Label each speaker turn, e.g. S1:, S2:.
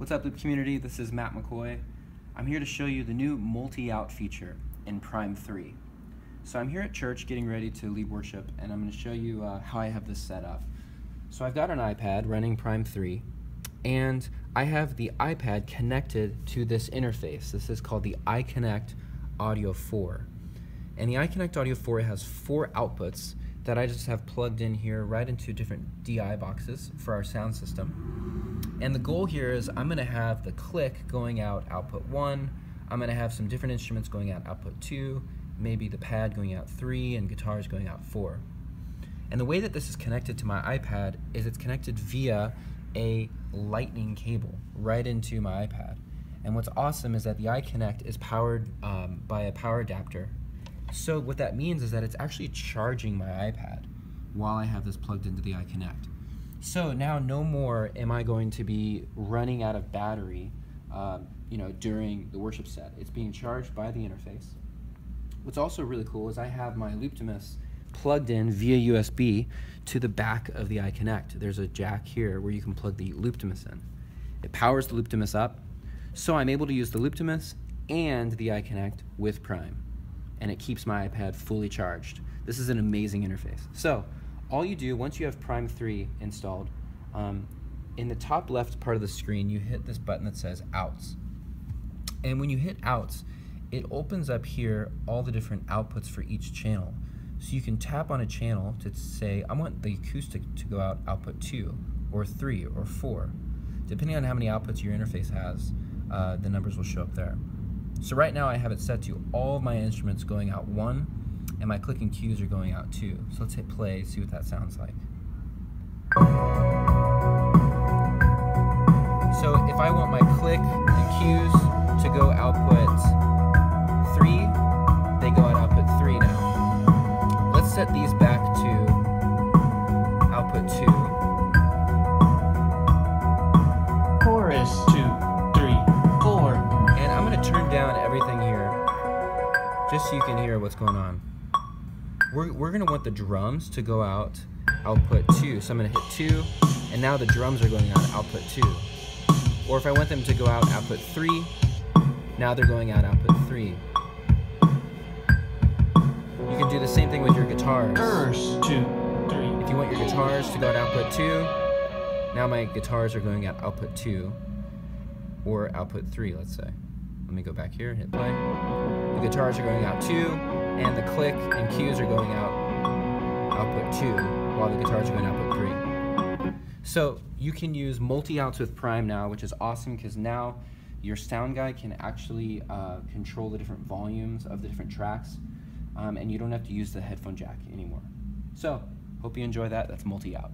S1: What's up, Loop community? This is Matt McCoy. I'm here to show you the new multi-out feature in Prime 3. So I'm here at church getting ready to lead worship, and I'm going to show you uh, how I have this set up. So I've got an iPad running Prime 3, and I have the iPad connected to this interface. This is called the iConnect Audio 4. And the iConnect Audio 4 has four outputs that I just have plugged in here right into different DI boxes for our sound system. And the goal here is I'm going to have the click going out output 1, I'm going to have some different instruments going out output 2, maybe the pad going out 3, and guitars going out 4. And the way that this is connected to my iPad is it's connected via a lightning cable right into my iPad. And what's awesome is that the iConnect is powered um, by a power adapter so what that means is that it's actually charging my iPad while I have this plugged into the iConnect. So now no more am I going to be running out of battery um, you know, during the worship set. It's being charged by the interface. What's also really cool is I have my Looptimus plugged in via USB to the back of the iConnect. There's a jack here where you can plug the Looptimus in. It powers the Looptimus up, so I'm able to use the Looptimus and the iConnect with Prime and it keeps my iPad fully charged. This is an amazing interface. So all you do once you have Prime 3 installed, um, in the top left part of the screen, you hit this button that says Outs. And when you hit Outs, it opens up here all the different outputs for each channel. So you can tap on a channel to say, I want the acoustic to go out output 2, or 3, or 4. Depending on how many outputs your interface has, uh, the numbers will show up there. So right now I have it set to all of my instruments going out one, and my click and cues are going out two. So let's hit play, see what that sounds like. So if I want my click and cues to go output three, they go out output three now. Let's set these back just so you can hear what's going on. We're, we're gonna want the drums to go out output two. So I'm gonna hit two, and now the drums are going out output two. Or if I want them to go out output three, now they're going out output three. You can do the same thing with your guitars.
S2: First, two, three.
S1: If you want your guitars to go out output two, now my guitars are going out output two, or output three, let's say. Let me go back here and hit play. The guitars are going out two, and the click and cues are going out output two, while the guitars are going output three. So you can use multi-outs with Prime now, which is awesome because now your sound guy can actually uh, control the different volumes of the different tracks, um, and you don't have to use the headphone jack anymore. So, hope you enjoy that. That's multi-out.